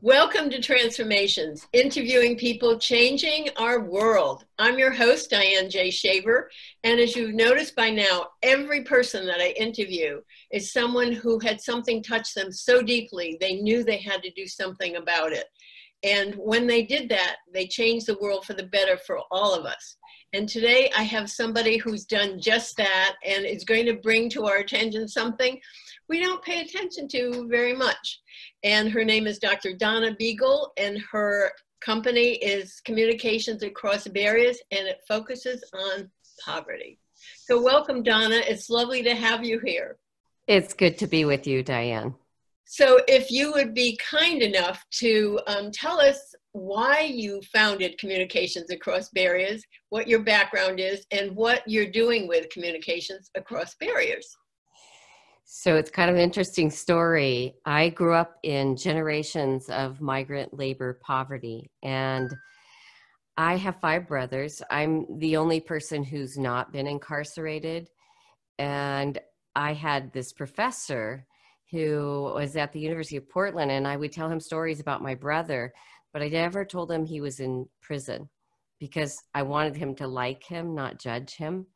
Welcome to Transformations, interviewing people changing our world. I'm your host, Diane J. Shaver, and as you've noticed by now, every person that I interview is someone who had something touch them so deeply they knew they had to do something about it. And when they did that, they changed the world for the better for all of us. And today I have somebody who's done just that and is going to bring to our attention something we don't pay attention to very much. And her name is Dr. Donna Beegle, and her company is Communications Across Barriers, and it focuses on poverty. So, welcome, Donna. It's lovely to have you here. It's good to be with you, Diane. So, if you would be kind enough to um, tell us why you founded Communications Across Barriers, what your background is, and what you're doing with Communications Across Barriers. So it's kind of an interesting story. I grew up in generations of migrant labor poverty, and I have five brothers. I'm the only person who's not been incarcerated. And I had this professor who was at the University of Portland, and I would tell him stories about my brother, but I never told him he was in prison because I wanted him to like him, not judge him.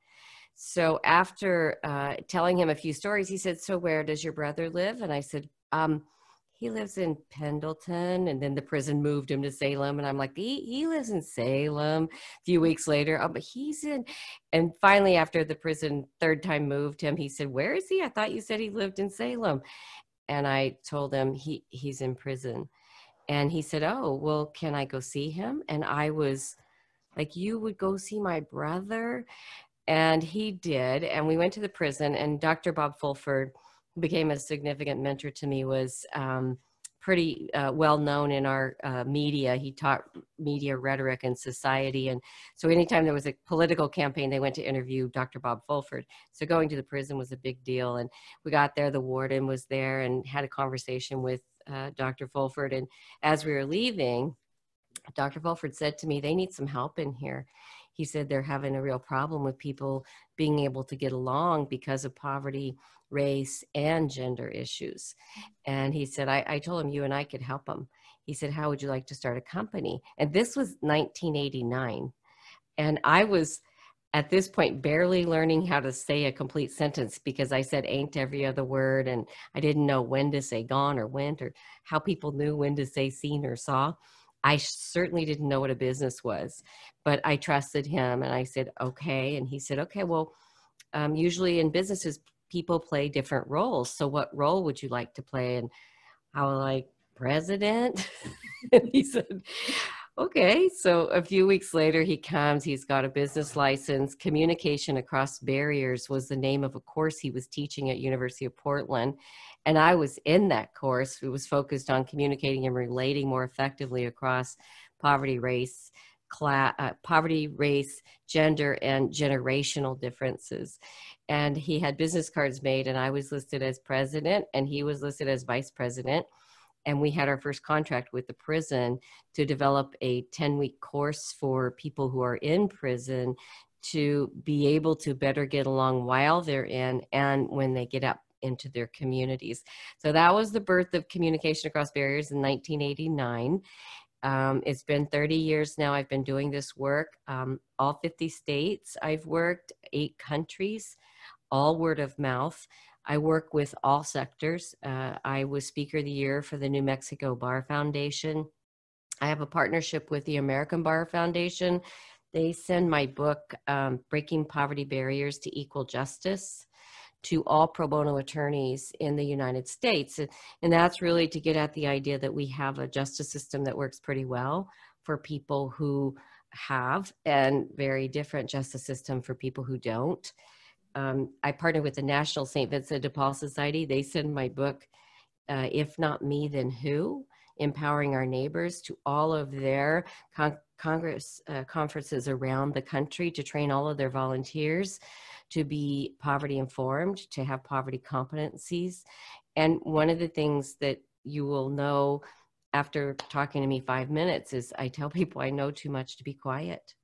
So after uh, telling him a few stories, he said, "So where does your brother live?" And I said, um, "He lives in Pendleton." And then the prison moved him to Salem, and I'm like, "He he lives in Salem." A few weeks later, oh, but he's in. And finally, after the prison third time moved him, he said, "Where is he? I thought you said he lived in Salem." And I told him he he's in prison, and he said, "Oh, well, can I go see him?" And I was like you would go see my brother and he did. And we went to the prison, and Dr. Bob Fulford, who became a significant mentor to me, was um, pretty uh, well known in our uh, media. He taught media rhetoric and society. And so anytime there was a political campaign, they went to interview Dr. Bob Fulford. So going to the prison was a big deal. And we got there, the warden was there and had a conversation with uh, Dr. Fulford. And as we were leaving, Dr. Fulford said to me, they need some help in here he said they're having a real problem with people being able to get along because of poverty, race, and gender issues. And he said, I, I told him you and I could help them. He said, How would you like to start a company? And this was 1989. And I was at this point barely learning how to say a complete sentence because I said ain't every other word and I didn't know when to say gone or went or how people knew when to say seen or saw. I certainly didn't know what a business was, but I trusted him and I said, okay. And he said, okay, well, um, usually in businesses, people play different roles. So what role would you like to play? And I was like, president? and he said, okay. So a few weeks later, he comes, he's got a business license. Communication Across Barriers was the name of a course he was teaching at University of Portland and I was in that course. It was focused on communicating and relating more effectively across poverty, race, class, uh, poverty, race, gender, and generational differences. And he had business cards made, and I was listed as president, and he was listed as vice president. And we had our first contract with the prison to develop a 10 week course for people who are in prison to be able to better get along while they're in and when they get up into their communities. So that was the birth of Communication Across Barriers in 1989. Um, it's been 30 years now I've been doing this work. Um, all 50 states I've worked, eight countries, all word of mouth. I work with all sectors. Uh, I was Speaker of the Year for the New Mexico Bar Foundation. I have a partnership with the American Bar Foundation. They send my book, um, Breaking Poverty Barriers to Equal Justice to all pro bono attorneys in the United States. And that's really to get at the idea that we have a justice system that works pretty well for people who have and very different justice system for people who don't. Um, I partner with the National St. Vincent de Paul Society. They send my book, uh, If Not Me, Then Who? Empowering Our Neighbors to all of their con- Congress uh, conferences around the country to train all of their volunteers to be poverty informed, to have poverty competencies. And one of the things that you will know after talking to me five minutes is I tell people I know too much to be quiet.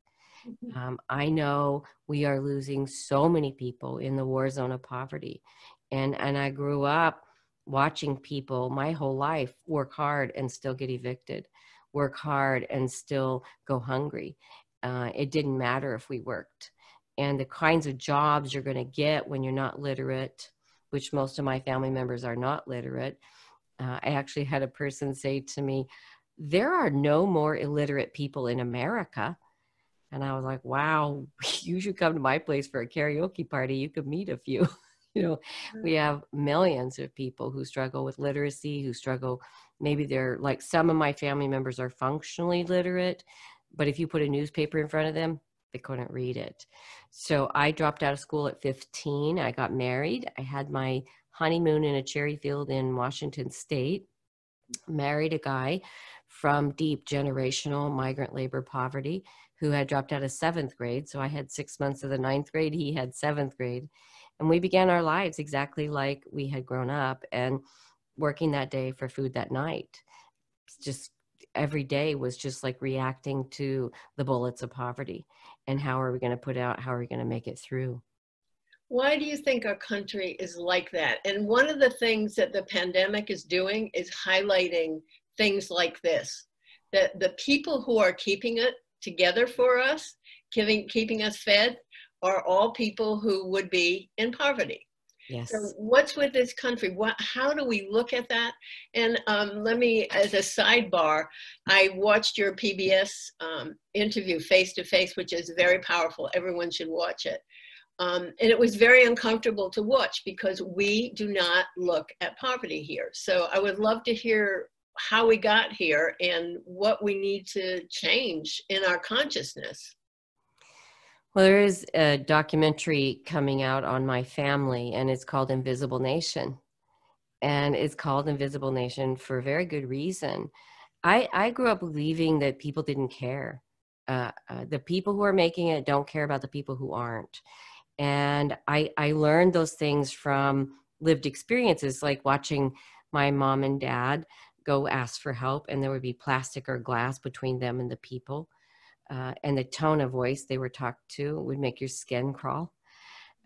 Um, I know we are losing so many people in the war zone of poverty. And, and I grew up watching people my whole life work hard and still get evicted, work hard and still go hungry. Uh, it didn't matter if we worked. And the kinds of jobs you're going to get when you're not literate, which most of my family members are not literate. Uh, I actually had a person say to me, There are no more illiterate people in America. And I was like, Wow, you should come to my place for a karaoke party. You could meet a few. you know we mm. have millions of people who struggle with literacy who struggle maybe they're like some of my family members are functionally literate but if you put a newspaper in front of them they couldn't read it so i dropped out of school at 15 i got married i had my honeymoon in a cherry field in washington state married a guy from deep generational migrant labor poverty who had dropped out of seventh grade so i had six months of the ninth grade he had seventh grade and we began our lives exactly like we had grown up and working that day for food that night. Just every day was just like reacting to the bullets of poverty and how are we going to put out how are we going to make it through? Why do you think our country is like that? And one of the things that the pandemic is doing is highlighting things like this that the people who are keeping it together for us giving keeping us fed are all people who would be in poverty. Yes. So what's with this country? What? How do we look at that? And um, let me, as a sidebar, I watched your PBS um, interview face to face, which is very powerful. Everyone should watch it. Um, and it was very uncomfortable to watch because we do not look at poverty here. So I would love to hear how we got here and what we need to change in our consciousness. Well, there is a documentary coming out on my family, and it's called Invisible Nation. And it's called Invisible Nation for a very good reason. I, I grew up believing that people didn't care. Uh, uh, the people who are making it don't care about the people who aren't. And I, I learned those things from lived experiences, like watching my mom and dad go ask for help, and there would be plastic or glass between them and the people uh, and the tone of voice they were talked to would make your skin crawl.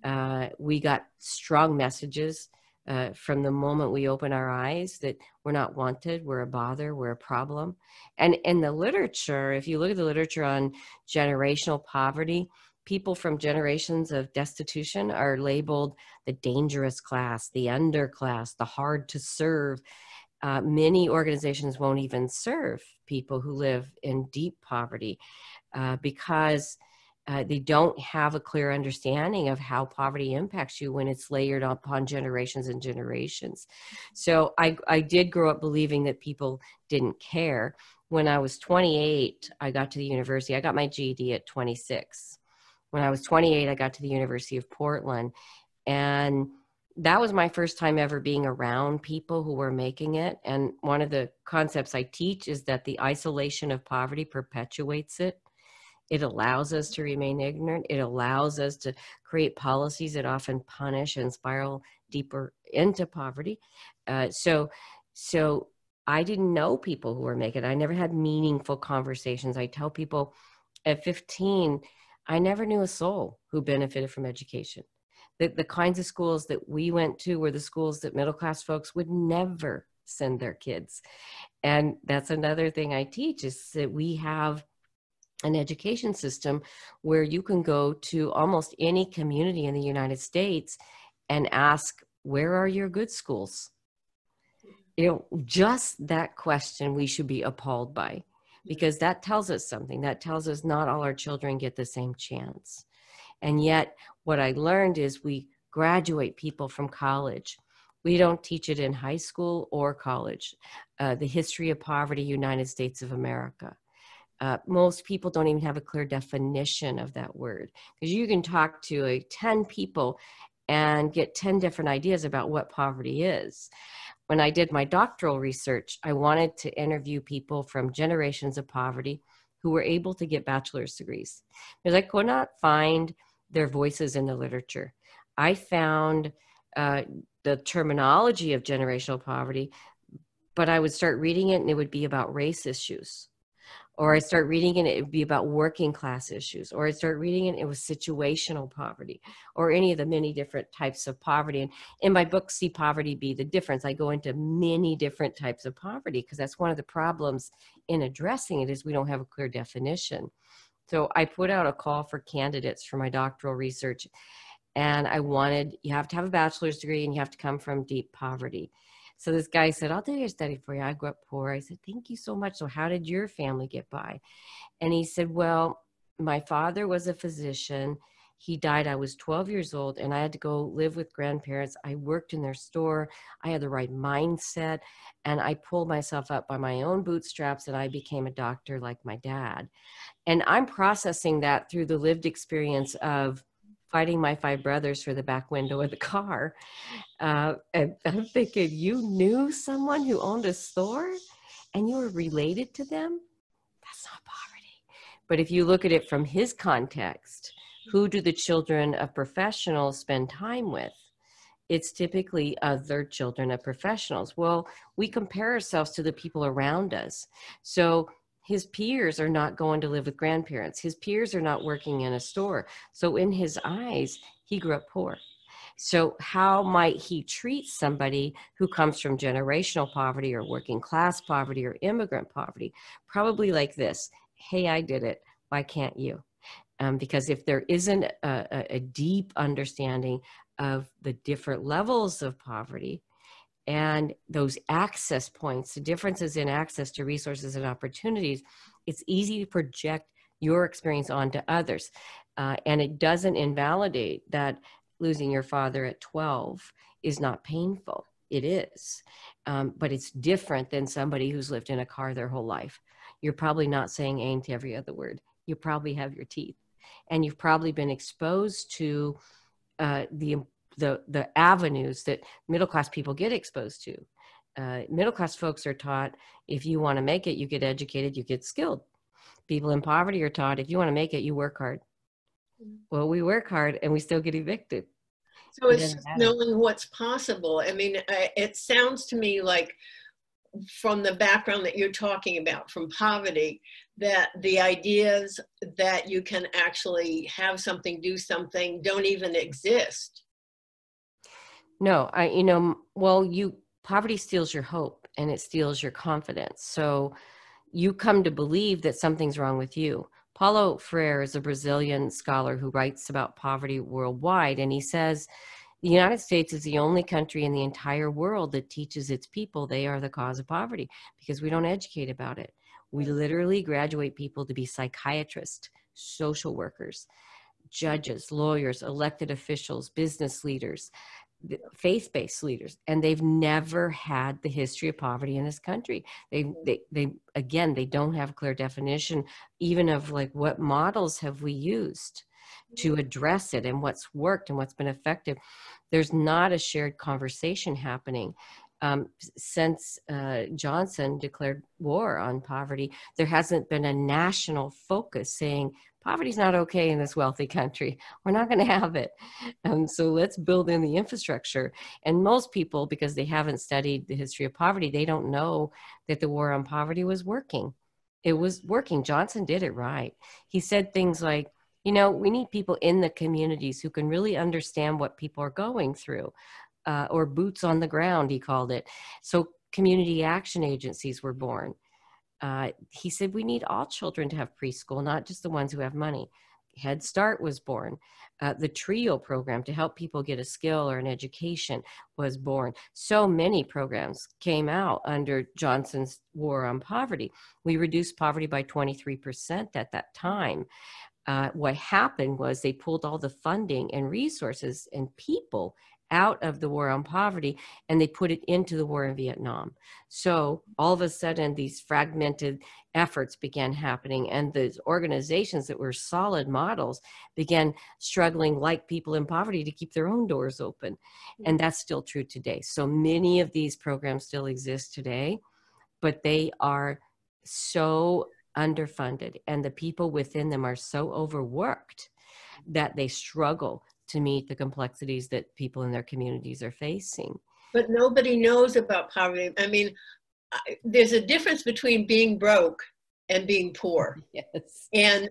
Uh, we got strong messages uh, from the moment we open our eyes that we're not wanted, we're a bother, we're a problem. And in the literature, if you look at the literature on generational poverty, people from generations of destitution are labeled the dangerous class, the underclass, the hard to serve. Uh, many organizations won't even serve people who live in deep poverty uh, because uh, they don't have a clear understanding of how poverty impacts you when it's layered upon generations and generations. So I, I did grow up believing that people didn't care. When I was 28, I got to the university. I got my GED at 26. When I was 28, I got to the University of Portland. And that was my first time ever being around people who were making it. And one of the concepts I teach is that the isolation of poverty perpetuates it. It allows us to remain ignorant. It allows us to create policies that often punish and spiral deeper into poverty. Uh, so, so I didn't know people who were making it. I never had meaningful conversations. I tell people at 15, I never knew a soul who benefited from education. The, the kinds of schools that we went to were the schools that middle class folks would never send their kids. And that's another thing I teach is that we have an education system where you can go to almost any community in the United States and ask, Where are your good schools? You know, just that question we should be appalled by because that tells us something. That tells us not all our children get the same chance. And yet, what I learned is we graduate people from college. We don't teach it in high school or college. Uh, the history of poverty, United States of America uh, most people don't even have a clear definition of that word because you can talk to a 10 people and get 10 different ideas about what poverty is when i did my doctoral research i wanted to interview people from generations of poverty who were able to get bachelor's degrees because i could not find their voices in the literature i found uh, the terminology of generational poverty but i would start reading it and it would be about race issues or I start reading and it would be about working class issues, or I start reading and it was situational poverty, or any of the many different types of poverty. And in my book, See Poverty Be the Difference, I go into many different types of poverty because that's one of the problems in addressing it is we don't have a clear definition. So I put out a call for candidates for my doctoral research, and I wanted you have to have a bachelor's degree and you have to come from deep poverty. So this guy said, I'll do your study for you. I grew up poor. I said, Thank you so much. So, how did your family get by? And he said, Well, my father was a physician. He died. I was 12 years old and I had to go live with grandparents. I worked in their store. I had the right mindset and I pulled myself up by my own bootstraps and I became a doctor like my dad. And I'm processing that through the lived experience of fighting my five brothers for the back window of the car. Uh, and I'm thinking, you knew someone who owned a store and you were related to them? That's not poverty. But if you look at it from his context, who do the children of professionals spend time with? It's typically other children of professionals. Well, we compare ourselves to the people around us. So his peers are not going to live with grandparents. His peers are not working in a store. So, in his eyes, he grew up poor. So, how might he treat somebody who comes from generational poverty or working class poverty or immigrant poverty? Probably like this Hey, I did it. Why can't you? Um, because if there isn't a, a deep understanding of the different levels of poverty, and those access points, the differences in access to resources and opportunities, it's easy to project your experience onto others. Uh, and it doesn't invalidate that losing your father at 12 is not painful. It is. Um, but it's different than somebody who's lived in a car their whole life. You're probably not saying ain't every other word. You probably have your teeth. And you've probably been exposed to uh, the the the avenues that middle class people get exposed to. Uh, middle class folks are taught if you want to make it, you get educated, you get skilled. People in poverty are taught if you want to make it, you work hard. Mm-hmm. Well, we work hard and we still get evicted. So it's just knowing what's possible. I mean, it sounds to me like from the background that you're talking about from poverty that the ideas that you can actually have something do something don't even exist no, I, you know, well, you, poverty steals your hope and it steals your confidence. So you come to believe that something's wrong with you. Paulo Freire is a Brazilian scholar who writes about poverty worldwide, and he says the United States is the only country in the entire world that teaches its people they are the cause of poverty because we don't educate about it. We literally graduate people to be psychiatrists, social workers, judges, lawyers, elected officials, business leaders faith-based leaders and they've never had the history of poverty in this country. They, they they again they don't have a clear definition even of like what models have we used to address it and what's worked and what's been effective there's not a shared conversation happening um, since uh, Johnson declared war on poverty, there hasn't been a national focus saying poverty's not okay in this wealthy country. We're not going to have it. Um, so let's build in the infrastructure. And most people, because they haven't studied the history of poverty, they don't know that the war on poverty was working. It was working. Johnson did it right. He said things like, you know, we need people in the communities who can really understand what people are going through, uh, or boots on the ground, he called it. So community action agencies were born uh, he said we need all children to have preschool, not just the ones who have money. Head Start was born. Uh, the TRIO program to help people get a skill or an education was born. So many programs came out under Johnson's war on poverty. We reduced poverty by 23% at that time. Uh, what happened was they pulled all the funding and resources and people out of the war on poverty and they put it into the war in Vietnam. So all of a sudden, these fragmented efforts began happening, and the organizations that were solid models began struggling, like people in poverty, to keep their own doors open. And that's still true today. So many of these programs still exist today, but they are so underfunded, and the people within them are so overworked that they struggle to meet the complexities that people in their communities are facing. But nobody knows about poverty. I mean, there's a difference between being broke and being poor. Yes. And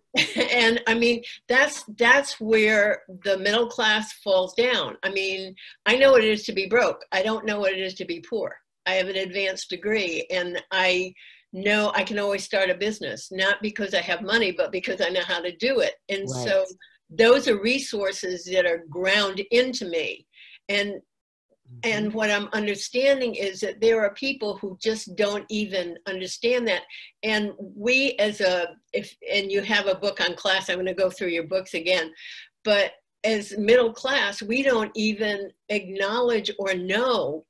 and I mean that's that's where the middle class falls down. I mean, I know what it is to be broke. I don't know what it is to be poor. I have an advanced degree and I know I can always start a business, not because I have money, but because I know how to do it. And right. so those are resources that are ground into me. And and mm-hmm. what i'm understanding is that there are people who just don't even understand that and we as a if and you have a book on class i'm going to go through your books again but as middle class we don't even acknowledge or know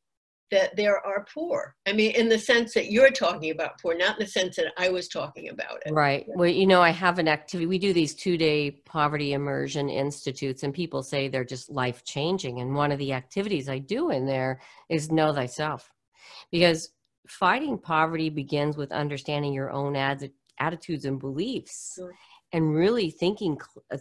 that there are poor. I mean, in the sense that you're talking about poor, not in the sense that I was talking about it. Right. Well, you know, I have an activity. We do these two day poverty immersion institutes, and people say they're just life changing. And one of the activities I do in there is know thyself. Because fighting poverty begins with understanding your own ad- attitudes and beliefs. Sure. And really thinking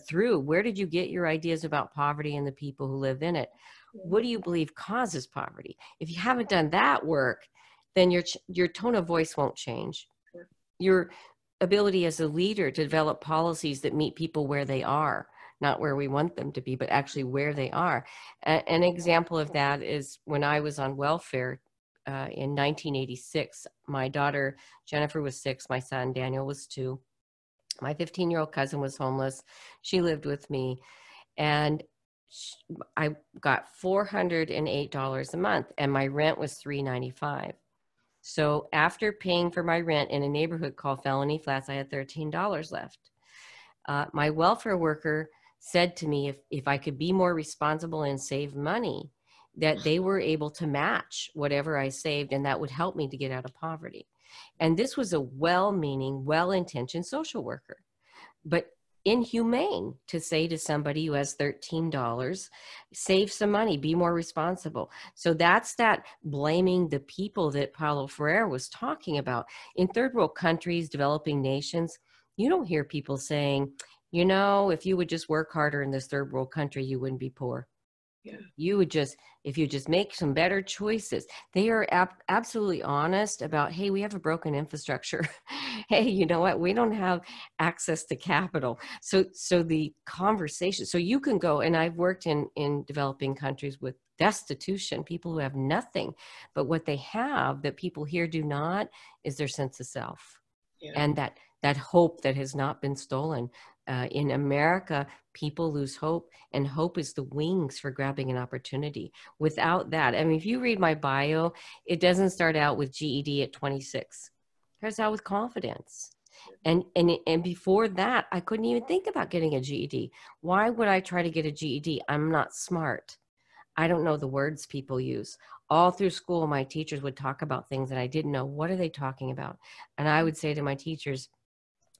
through where did you get your ideas about poverty and the people who live in it? what do you believe causes poverty? If you haven't done that work then your your tone of voice won't change. Your ability as a leader to develop policies that meet people where they are not where we want them to be but actually where they are. A- an example of that is when i was on welfare uh, in 1986 my daughter jennifer was six my son daniel was two my 15 year old cousin was homeless she lived with me and I got $408 a month and my rent was 395. So after paying for my rent in a neighborhood called Felony Flats, I had $13 left. Uh, my welfare worker said to me if, if I could be more responsible and save money, that they were able to match whatever I saved and that would help me to get out of poverty. And this was a well meaning, well intentioned social worker. But inhumane to say to somebody who has $13 save some money be more responsible. So that's that blaming the people that paulo freire was talking about. In third world countries developing nations you don't hear people saying you know if you would just work harder in this third world country you wouldn't be poor yeah. You would just, if you just make some better choices, they are ab- absolutely honest about, hey, we have a broken infrastructure. hey, you know what? We don't have access to capital. So, so the conversation. So you can go, and I've worked in in developing countries with destitution, people who have nothing, but what they have that people here do not is their sense of self, yeah. and that that hope that has not been stolen uh, in America, people lose hope, and hope is the wings for grabbing an opportunity. Without that, I mean, if you read my bio, it doesn't start out with GED at 26. It starts out with confidence. And, and and before that, I couldn't even think about getting a GED. Why would I try to get a GED? I'm not smart. I don't know the words people use. All through school, my teachers would talk about things that I didn't know. What are they talking about? And I would say to my teachers,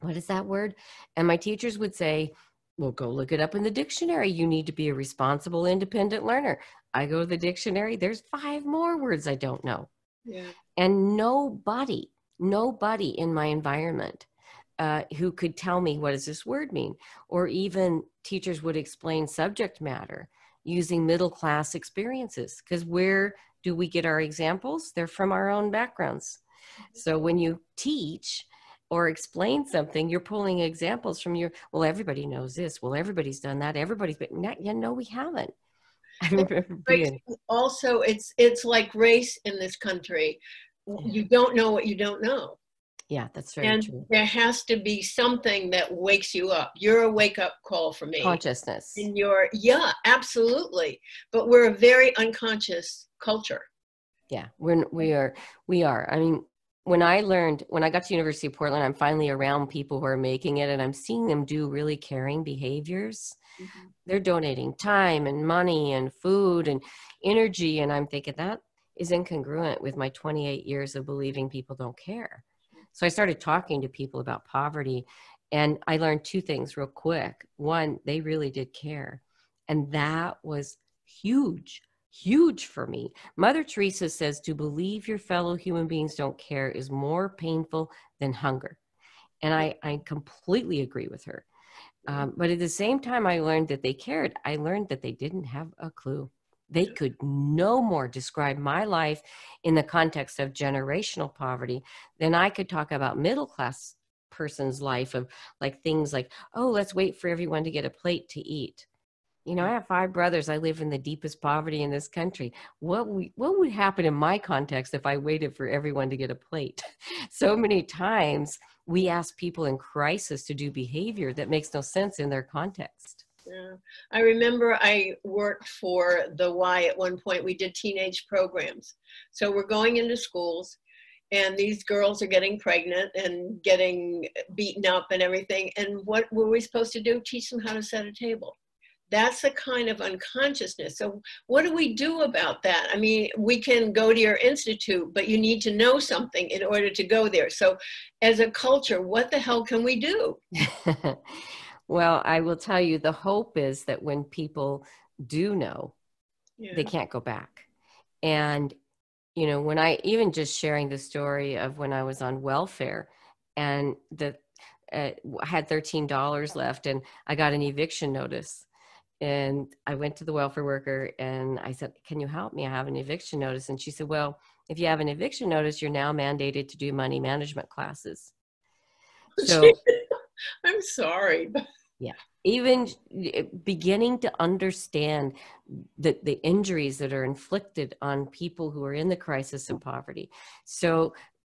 what is that word? And my teachers would say, well, go look it up in the dictionary. You need to be a responsible, independent learner. I go to the dictionary, there's five more words I don't know. Yeah. And nobody, nobody in my environment uh, who could tell me what does this word mean, or even teachers would explain subject matter using middle class experiences. Because where do we get our examples? They're from our own backgrounds. So when you teach, or explain something, you're pulling examples from your, well, everybody knows this. Well, everybody's done that. Everybody's been, not, yeah, no, we haven't. I remember being, also, it's, it's like race in this country. You don't know what you don't know. Yeah, that's very and true. There has to be something that wakes you up. You're a wake up call for me. Consciousness. And you're, yeah, absolutely. But we're a very unconscious culture. Yeah, we're, we are, we are. I mean, when I learned, when I got to University of Portland, I'm finally around people who are making it and I'm seeing them do really caring behaviors. Mm-hmm. They're donating time and money and food and energy. And I'm thinking that is incongruent with my 28 years of believing people don't care. So I started talking to people about poverty and I learned two things real quick. One, they really did care. And that was huge huge for me. Mother Teresa says to believe your fellow human beings don't care is more painful than hunger. And I, I completely agree with her. Um, but at the same time, I learned that they cared. I learned that they didn't have a clue. They could no more describe my life in the context of generational poverty than I could talk about middle class person's life of like things like oh let's wait for everyone to get a plate to eat you know i mm-hmm. have five brothers i live in the deepest poverty in this country what we, what would happen in my context if i waited for everyone to get a plate so many times we ask people in crisis to do behavior that makes no sense in their context yeah. I remember I worked for the Y at one point. We did teenage programs. So we're going into schools and these girls are getting pregnant and getting beaten up and everything. And what were we supposed to do? Teach them how to set a table. That's a kind of unconsciousness. So, what do we do about that? I mean, we can go to your institute, but you need to know something in order to go there. So, as a culture, what the hell can we do? well, I will tell you the hope is that when people do know, yeah. they can't go back. And you know when i even just sharing the story of when i was on welfare and the uh, had $13 left and i got an eviction notice and i went to the welfare worker and i said can you help me? I have an eviction notice. And she said well if you have an eviction notice you're now mandated to do money management classes. So i'm sorry yeah. Even eh, beginning to understand the, the injuries that are inflicted on people who are in the crisis of poverty. So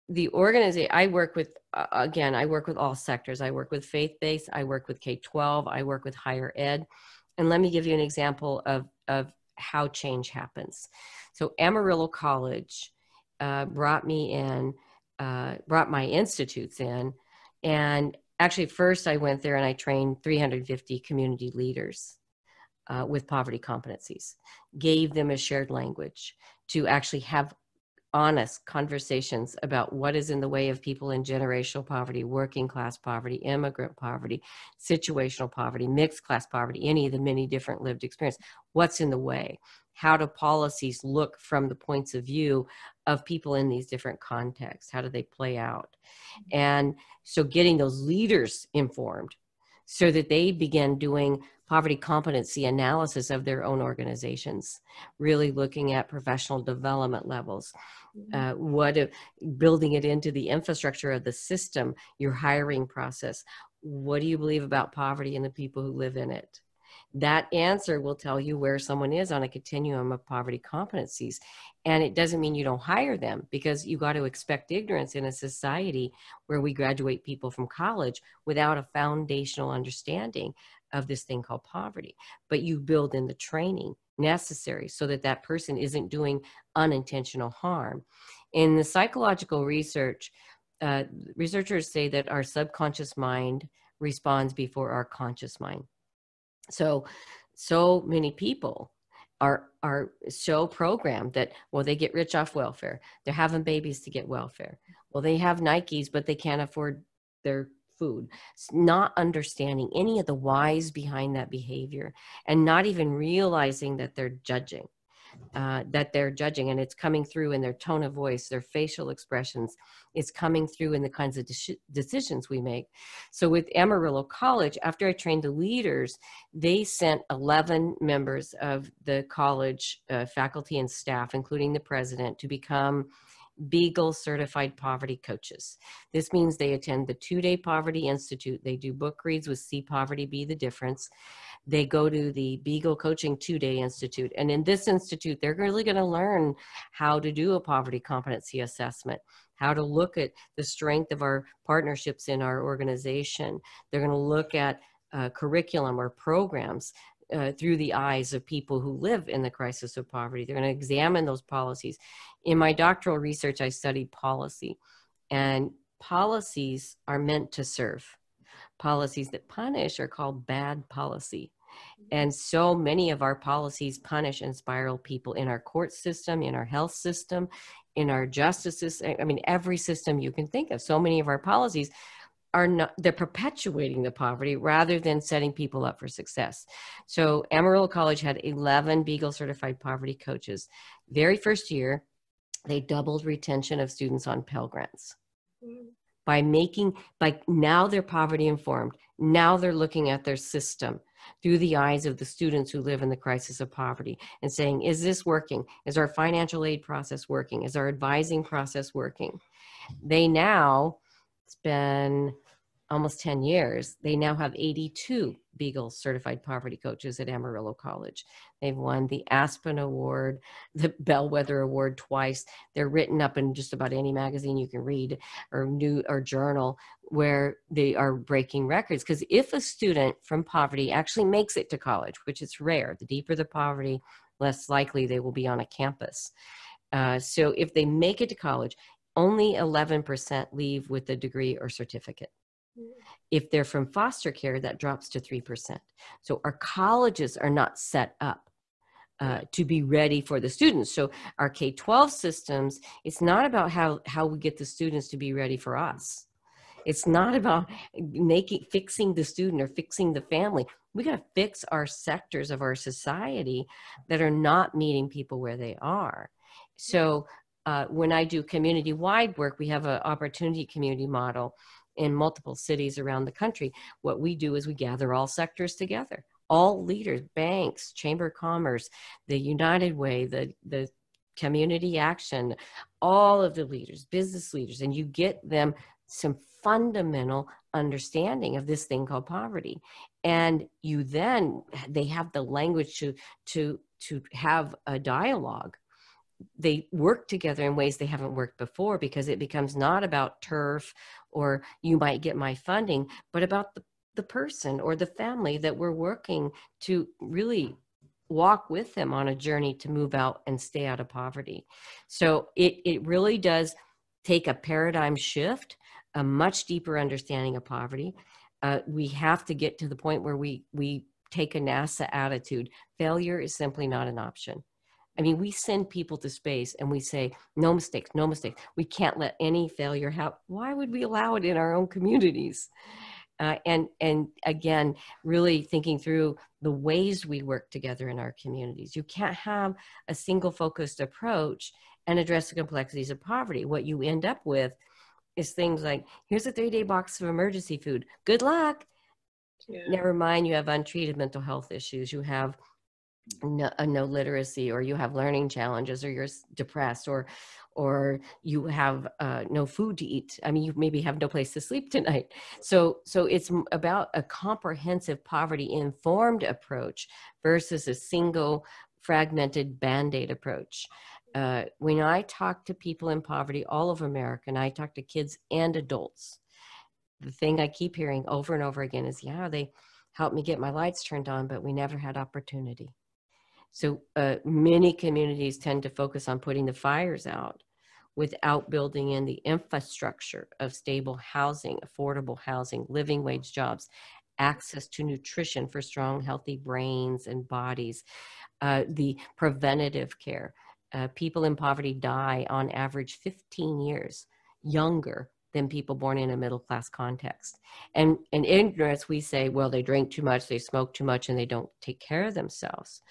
the organization i work with uh, again i work with all sectors. I work with faith-based i work with k-12 i work with higher ed and let me give you an example of, of how change happens. So amarillo college uh, brought me in uh, brought my institutes in and actually first i went there and i trained 350 community leaders uh, with poverty competencies gave them a shared language to actually have honest conversations about what is in the way of people in generational poverty, working class poverty, immigrant poverty, situational poverty, mixed class poverty, any of the many different lived experience. What's in the way? How do policies look from the points of view of people in these different contexts? How do they play out? Mm-hmm. And so getting those leaders informed so that they begin doing poverty competency analysis of their own organizations, really looking at professional development levels, mm-hmm. uh, what uh, building it into the infrastructure of the system, your hiring process. What do you believe about poverty and the people who live in it? that answer will tell you where someone is on a continuum of poverty competencies. And it doesn't mean you don't hire them because you got to expect ignorance in a society where we graduate people from college without a foundational understanding of this thing called poverty. But you build in the training necessary so that that person isn't doing unintentional harm. In the psychological research, uh, researchers say that our subconscious mind responds before our conscious mind. So, so many people are are so programmed that well they get rich off welfare they're having babies to get welfare well they have nikes but they can't afford their food not understanding any of the whys behind that behavior and not even realizing that they're judging uh, that they're judging and it's coming through in their tone of voice their facial expressions it's coming through in the kinds of de- decisions we make. So with amarillo college after i trained the leaders they sent 11 members of the college uh, faculty and staff including the president to become Beegle certified poverty coaches. This means they attend the two day poverty institute. They do book reads with See Poverty Be the Difference. They go to the Beegle Coaching two day institute. And in this institute, they're really going to learn how to do a poverty competency assessment, how to look at the strength of our partnerships in our organization. They're going to look at uh, curriculum or programs uh, through the eyes of people who live in the crisis of poverty. They're going to examine those policies. In my doctoral research, I studied policy, and policies are meant to serve. Policies that punish are called bad policy. And so many of our policies punish and spiral people in our court system, in our health system, in our justice system. I mean, every system you can think of. So many of our policies are not they're perpetuating the poverty rather than setting people up for success. So amarillo college had 11 Beegle certified poverty coaches. Very first year they doubled retention of students on pell grants. By making by now they're poverty informed. Now they're looking at their system through the eyes of the students who live in the crisis of poverty and saying is this working? Is our financial aid process working? Is our advising process working? They now it's been almost 10 years, they now have 82 Beegle certified poverty coaches at Amarillo College. They've won the Aspen Award, the Bellwether Award twice. They're written up in just about any magazine you can read or new or journal where they are breaking records. Because if a student from poverty actually makes it to college, which is rare, the deeper the poverty, less likely they will be on a campus. Uh, so if they make it to college, only 11% leave with a degree or certificate. If they're from foster care, that drops to 3%. So our colleges are not set up uh, to be ready for the students. So our K 12 systems, it's not about how, how we get the students to be ready for us. It's not about making fixing the student or fixing the family. We got to fix our sectors of our society that are not meeting people where they are. So uh, when I do community wide work, we have an opportunity community model in multiple cities around the country. What we do is we gather all sectors together, all leaders, banks, Chamber of Commerce, the United Way, the, the community action, all of the leaders, business leaders, and you get them some fundamental understanding of this thing called poverty and you then they have the language to to to have a dialogue they work together in ways they haven't worked before because it becomes not about turf or you might get my funding, but about the, the person or the family that we're working to really walk with them on a journey to move out and stay out of poverty. So it, it really does take a paradigm shift, a much deeper understanding of poverty. Uh, we have to get to the point where we, we take a NASA attitude. Failure is simply not an option. I mean, we send people to space and we say, no mistakes, no mistakes. We can't let any failure happen. Why would we allow it in our own communities? Uh, and and again, really thinking through the ways we work together in our communities. You can't have a single focused approach and address the complexities of poverty. What you end up with is things like, here's a three day box of emergency food. Good luck. Yeah. Never mind, you have untreated mental health issues. You have no, uh, no literacy or you have learning challenges or you're depressed or or you have uh, no food to eat. I mean you maybe have no place to sleep tonight. So so it's about a comprehensive poverty informed approach versus a single fragmented band-aid approach. Uh, when i talk to people in poverty all over america and i talk to kids and adults the thing i keep hearing over and over again is yeah they helped me get my lights turned on but we never had opportunity so uh, many communities tend to focus on putting the fires out without building in the infrastructure of stable housing, affordable housing, living wage jobs, access to nutrition for strong, healthy brains and bodies, uh, the preventative care. Uh, people in poverty die on average 15 years younger than people born in a middle class context. And in ignorance, we say, well, they drink too much, they smoke too much, and they don't take care of themselves.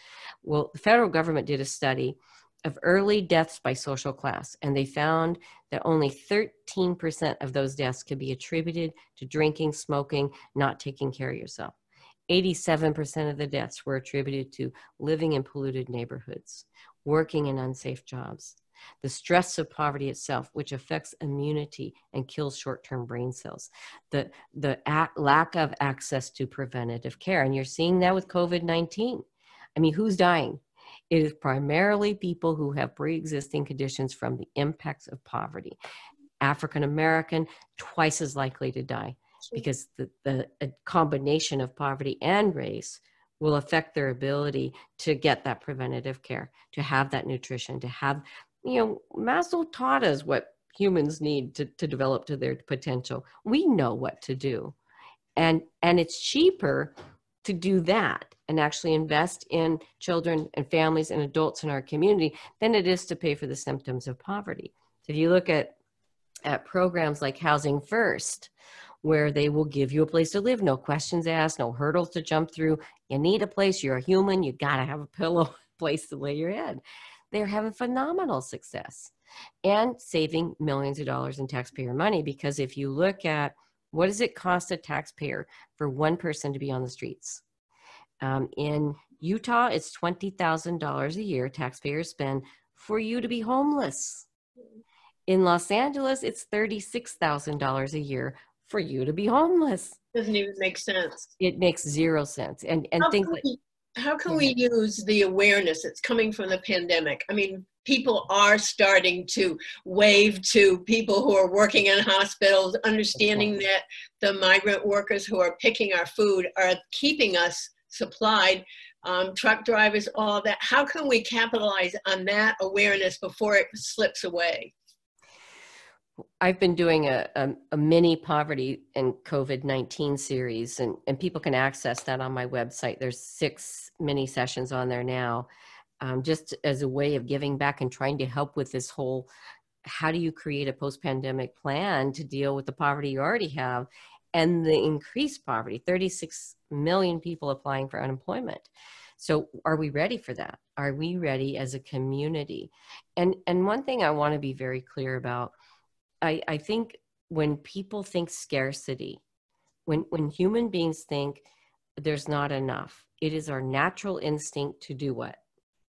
Well, the federal government did a study of early deaths by social class, and they found that only 13% of those deaths could be attributed to drinking, smoking, not taking care of yourself. 87% of the deaths were attributed to living in polluted neighborhoods, working in unsafe jobs, the stress of poverty itself, which affects immunity and kills short term brain cells, the, the lack of access to preventative care. And you're seeing that with COVID 19. I mean, who's dying? It is primarily people who have pre existing conditions from the impacts of poverty. African American, twice as likely to die because the, the combination of poverty and race will affect their ability to get that preventative care, to have that nutrition, to have you know, Maslow taught us what humans need to, to develop to their potential. We know what to do. And and it's cheaper to do that and actually invest in children and families and adults in our community than it is to pay for the symptoms of poverty. So if you look at at programs like Housing First, where they will give you a place to live, no questions asked, no hurdles to jump through. You need a place, you're a human, you got to have a pillow, place to lay your head they're having phenomenal success and saving millions of dollars in taxpayer money because if you look at what does it cost a taxpayer for one person to be on the streets um, in utah it's $20000 a year taxpayers spend for you to be homeless in los angeles it's $36000 a year for you to be homeless. Doesn't even make sense. It makes zero sense. And and how things like how can we use the awareness that's coming from the pandemic? I mean, people are starting to wave to people who are working in hospitals, understanding that the migrant workers who are picking our food are keeping us supplied. Um, truck drivers, all that. How can we capitalize on that awareness before it slips away? I've been doing a, a, a mini poverty and COVID 19 series, and, and people can access that on my website. There's six mini sessions on there now, um, just as a way of giving back and trying to help with this whole how do you create a post pandemic plan to deal with the poverty you already have and the increased poverty 36 million people applying for unemployment. So are we ready for that? Are we ready as a community? And and one thing I want to be very clear about I, I think when people think scarcity, when when human beings think there's not enough, it is our natural instinct to do what?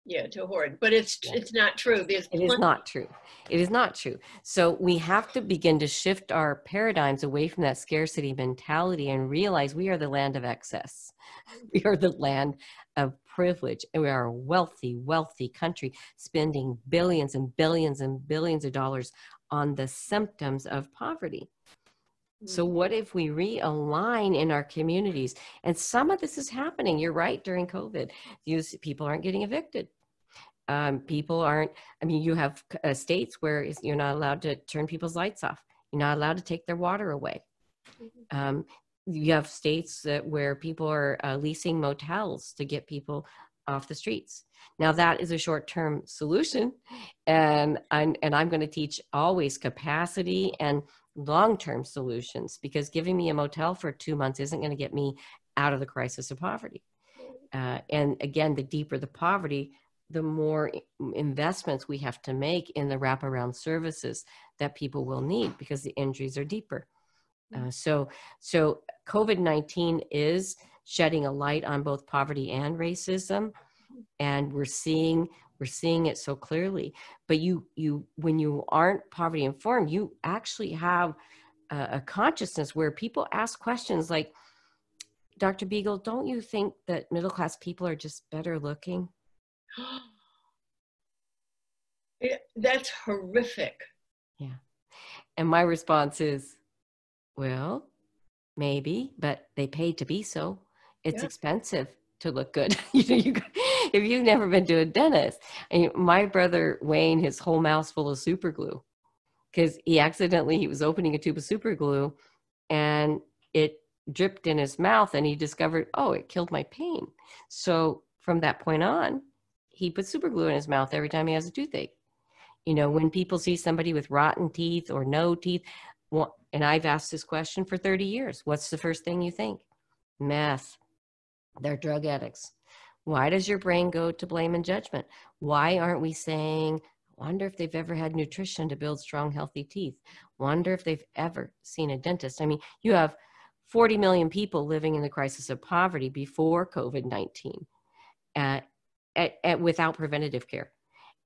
Yeah, to hoard. But it's yeah. it's not true. There's it is not true. It is not true. So we have to begin to shift our paradigms away from that scarcity mentality and realize we are the land of excess. We are the land of privilege. And we are a wealthy, wealthy country spending billions and billions and billions of dollars on the symptoms of poverty. So, mm-hmm. what if we realign in our communities? And some of this is happening. You're right during COVID. You people aren't getting evicted. Um, people aren't. I mean, you have uh, states where you're not allowed to turn people's lights off. You're not allowed to take their water away. Mm-hmm. Um, you have states that where people are uh, leasing motels to get people off the streets. Now that is a short-term solution, and I'm, and I'm going to teach always capacity and long-term solutions because giving me a motel for two months isn't going to get me out of the crisis of poverty. Uh, and again, the deeper the poverty, the more investments we have to make in the wraparound services that people will need because the injuries are deeper. Uh, so, so COVID nineteen is shedding a light on both poverty and racism. And we're seeing we're seeing it so clearly. But you you when you aren't poverty informed you actually have a, a consciousness where people ask questions like dr Beegle don't you think that middle class people are just better looking? That's horrific. Yeah. And my response is well maybe but they paid to be so it's yeah. expensive to look good. you know, you, if you've never been to a dentist, and my brother Wayne, his whole mouth's full of super glue because he accidentally he was opening a tube of super glue, and it dripped in his mouth, and he discovered, oh, it killed my pain. So from that point on, he puts super glue in his mouth every time he has a toothache. You know, when people see somebody with rotten teeth or no teeth, well, and I've asked this question for 30 years, what's the first thing you think? Meth they're drug addicts. Why does your brain go to blame and judgment? Why aren't we saying, wonder if they've ever had nutrition to build strong, healthy teeth? Wonder if they've ever seen a dentist? I mean, you have 40 million people living in the crisis of poverty before COVID 19 uh, at, at, without preventative care.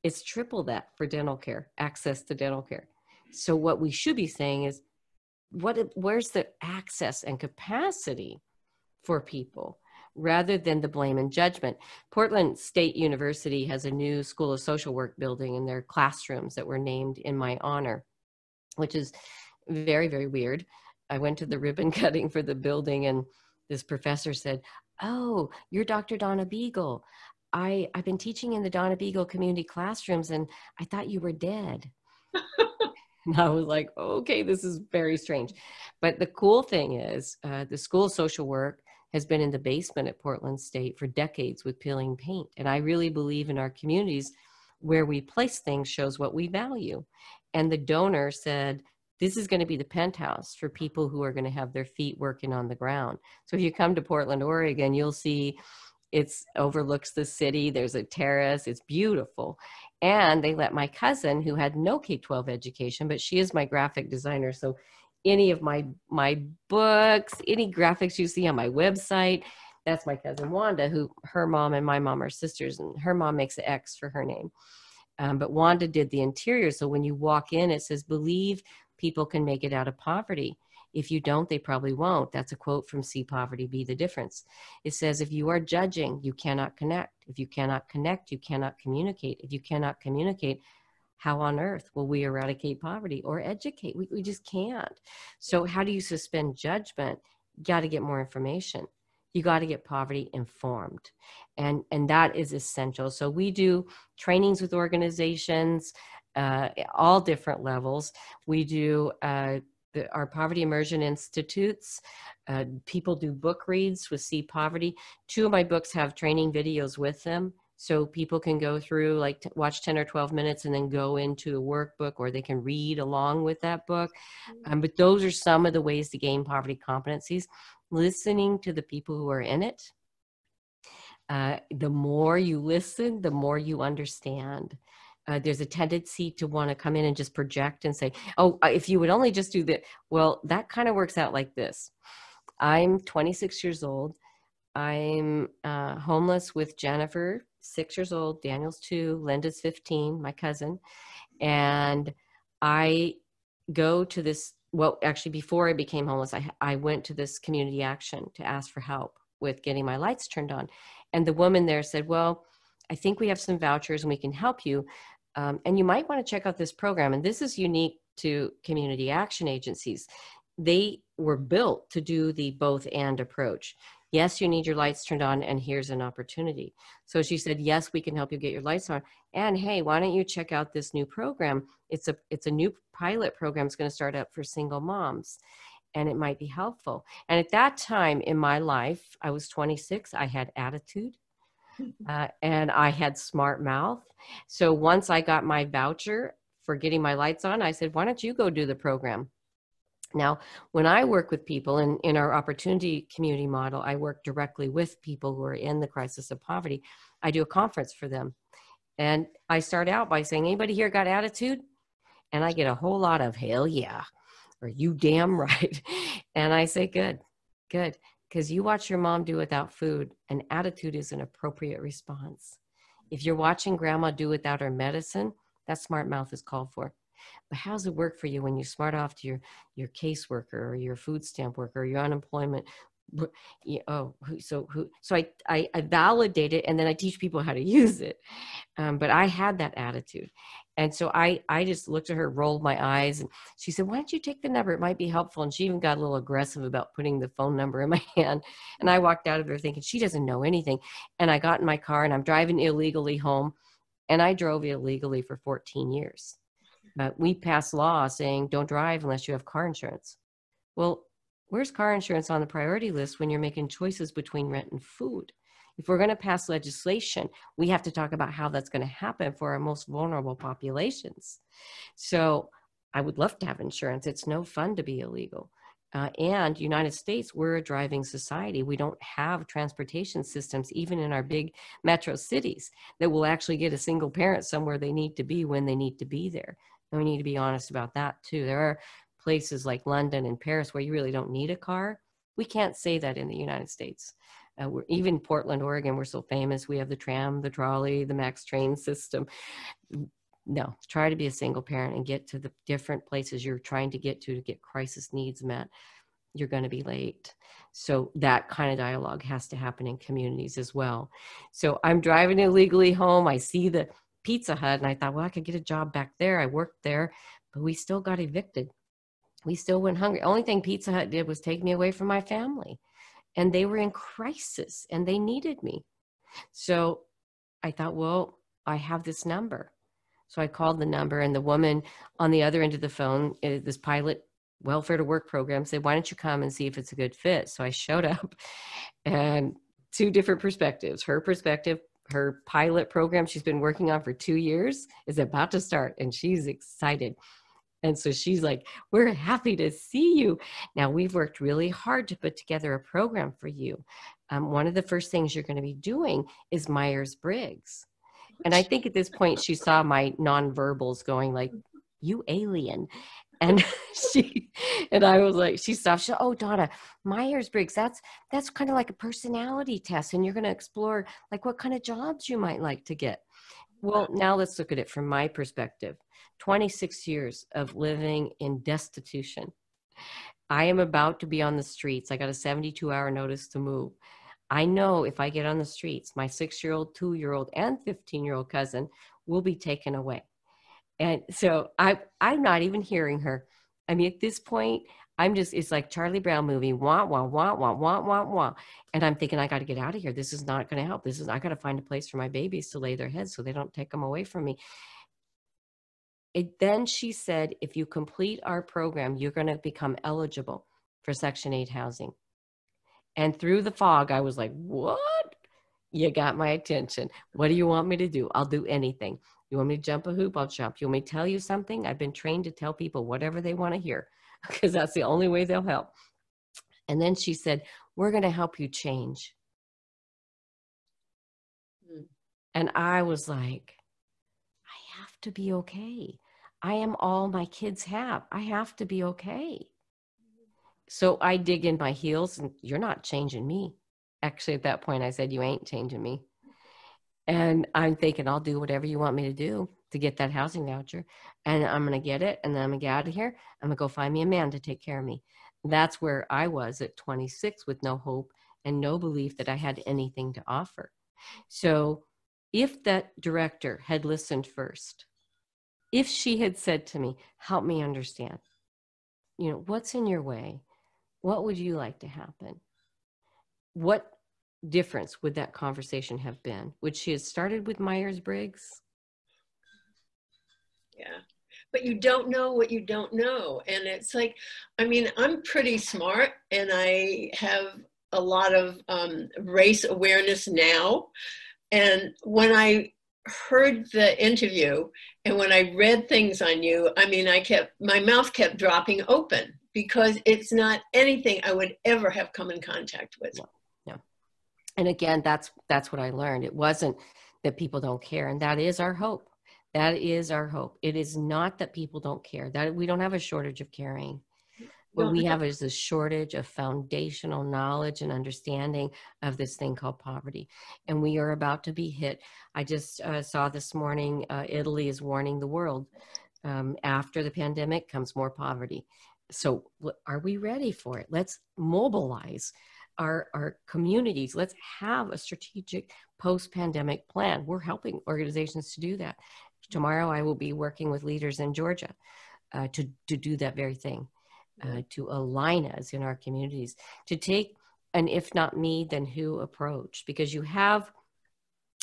It's triple that for dental care, access to dental care. So, what we should be saying is, what, where's the access and capacity for people? Rather than the blame and judgment. Portland State University has a new School of Social Work building in their classrooms that were named in my honor, which is very, very weird. I went to the ribbon cutting for the building, and this professor said, Oh, you're Dr. Donna Beegle. I, I've been teaching in the Donna Beegle community classrooms, and I thought you were dead. and I was like, okay, this is very strange. But the cool thing is, uh, the School of Social Work has been in the basement at Portland State for decades with peeling paint. And I really believe in our communities where we place things shows what we value. And the donor said, this is going to be the penthouse for people who are going to have their feet working on the ground. So if you come to Portland, Oregon, you'll see it's overlooks the city. There's a terrace. It's beautiful. And they let my cousin, who had no K 12 education, but she is my graphic designer. So any of my my books, any graphics you see on my website. That's my cousin Wanda, who her mom and my mom are sisters, and her mom makes an X for her name. Um, but Wanda did the interior, so when you walk in, it says "Believe people can make it out of poverty." If you don't, they probably won't. That's a quote from See Poverty Be the Difference. It says, if you are judging, you cannot connect. If you cannot connect, you cannot communicate. If you cannot communicate, how on earth will we eradicate poverty or educate? We, we just can't. So, how do you suspend judgment? You got to get more information. You got to get poverty informed. And, and that is essential. So, we do trainings with organizations, uh, all different levels. We do uh, the, our poverty immersion institutes. Uh, people do book reads with See Poverty. Two of my books have training videos with them so people can go through like t- watch 10 or 12 minutes and then go into a workbook or they can read along with that book. Mm. um, but those are some of the ways to gain poverty competencies. Listening to the people who are in it uh, the more you listen the more you understand. Uh, there's a tendency to want to come in and just project and say oh if you would only just do that well that kind of works out like this. I'm 26 years old. I'm uh, homeless with jennifer six years old, Daniel's two, Linda's 15, my cousin. And I go to this, well, actually, before I became homeless, I, I went to this community action to ask for help with getting my lights turned on. And the woman there said, Well, I think we have some vouchers and we can help you. Um, and you might want to check out this program. And this is unique to community action agencies. They were built to do the both and approach yes you need your lights turned on and here's an opportunity. So she said yes we can help you get your lights on and hey why don't you check out this new program? It's a it's a new pilot program. It's going to start up for single moms and it might be helpful. And at that time in my life i was 26 i had attitude uh, and i had smart mouth. So once i got my voucher for getting my lights on i said why don't you go do the program now, when I work with people in, in our opportunity community model, I work directly with people who are in the crisis of poverty. I do a conference for them. And I start out by saying, anybody here got attitude? And I get a whole lot of hell yeah, or you damn right. And I say, good, good. Because you watch your mom do without food, and attitude is an appropriate response. If you're watching grandma do without her medicine, that smart mouth is called for. But how does it work for you when you smart off to your your caseworker or your food stamp worker or your unemployment? Oh, so who? So I, I, I validate it and then I teach people how to use it. Um, but I had that attitude, and so I I just looked at her, rolled my eyes, and she said, "Why don't you take the number? It might be helpful." And she even got a little aggressive about putting the phone number in my hand. And I walked out of there thinking she doesn't know anything. And I got in my car and I'm driving illegally home, and I drove illegally for 14 years uh, we pass law saying don't drive unless you have car insurance. Well, where's car insurance on the priority list when you're making choices between rent and food? If we're going to pass legislation, we have to talk about how that's going to happen for our most vulnerable populations. So I would love to have insurance. It's no fun to be illegal. Uh, and United States, we're a driving society. We don't have transportation systems, even in our big metro cities, that will actually get a single parent somewhere they need to be when they need to be there. And we need to be honest about that too. There are places like London and Paris where you really don't need a car. We can't say that in the United States. Uh, we're, even Portland, Oregon, we're so famous. We have the tram, the trolley, the MAX train system. No, try to be a single parent and get to the different places you're trying to get to to get crisis needs met. You're going to be late. So that kind of dialogue has to happen in communities as well. So I'm driving illegally home. I see the Pizza Hut. And I thought, well, I could get a job back there. I worked there, but we still got evicted. We still went hungry. Only thing Pizza Hut did was take me away from my family. And they were in crisis and they needed me. So I thought, well, I have this number. So I called the number, and the woman on the other end of the phone, eh, this pilot welfare to work program, said, Why don't you come and see if it's a good fit? So I showed up and two different perspectives her perspective her pilot program she's been working on for two years is about to start and she's excited. And so she's like we're happy to see you. Now we've worked really hard to put together a program for you. Um, one of the first things you're going to be doing is myers-briggs. And i think at this point she saw my nonverbals going like you alien and she and i was like she stopped she said, oh donna myers-briggs that's that's kind of like a personality test and you're going to explore like what kind of jobs you might like to get well now let's look at it from my perspective 26 years of living in destitution I am about to be on the streets. I got a 72 hour notice to move. I know if I get on the streets, my six year old, two year old, and 15 year old cousin will be taken away. And so I, I'm not even hearing her. I mean, at this point, I'm just, it's like Charlie Brown movie, wah, wah, wah, wah, wah, wah, wah. And I'm thinking, I got to get out of here. This is not going to help. This is, I got to find a place for my babies to lay their heads so they don't take them away from me. It, then she said, if you complete our program, you're going to become eligible for Section 8 housing. And through the fog, I was like, what? You got my attention. What do you want me to do? I'll do anything. You want me to jump a hoop? I'll jump. You want me to tell you something? I've been trained to tell people whatever they want to hear because that's the only way they'll help. And then she said, We're going to help you change. Mm. And I was like, I have to be okay. I am all my kids have. I have to be okay. So I dig in my heels, and you're not changing me. Actually, at that point, I said, You ain't changing me. And I'm thinking, I'll do whatever you want me to do to get that housing voucher. And I'm going to get it. And then I'm going to get out of here. I'm going to go find me a man to take care of me. That's where I was at 26 with no hope and no belief that I had anything to offer. So if that director had listened first, if she had said to me, help me understand, you know, what's in your way? What would you like to happen? What difference would that conversation have been? Would she have started with Myers Briggs? Yeah. But you don't know what you don't know. And it's like, I mean, I'm pretty smart and I have a lot of um, race awareness now. And when I heard the interview and when I read things on you, I mean, I kept, my mouth kept dropping open because it's not anything I would ever have come in contact with. And again, that's, that's what I learned. It wasn't that people don't care. And that is our hope. That is our hope. It is not that people don't care. That we don't have a shortage of caring. What we have is a shortage of foundational knowledge and understanding of this thing called poverty. And we are about to be hit. I just uh, saw this morning uh, Italy is warning the world um, after the pandemic comes more poverty. So, are we ready for it? Let's mobilize our, our communities. Let's have a strategic post pandemic plan. We're helping organizations to do that. Tomorrow, I will be working with leaders in Georgia uh, to, to do that very thing uh, to align us in our communities, to take an if not me, then who approach. Because you have,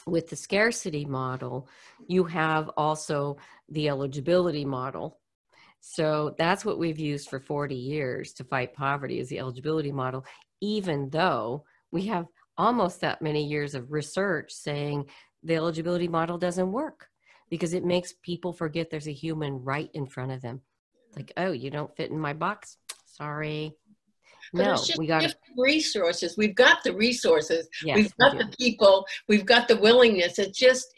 with the scarcity model, you have also the eligibility model. So that's what we've used for 40 years to fight poverty is the eligibility model, even though we have almost that many years of research saying the eligibility model doesn't work because it makes people forget there's a human right in front of them like, oh, you don't fit in my box. Sorry. But no, we got resources. We've got the resources. Yes, we've got we the people. We've got the willingness. It's just